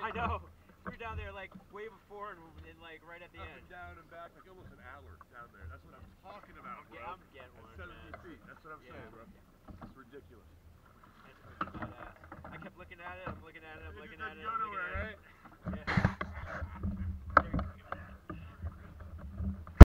right? I know. We were down there like way before and, and like right at the Up end. And down and back, like almost an hour down there. That's what I'm talking about, bro. Yeah, I'm getting one. Feet. That's what I'm yeah. saying, bro.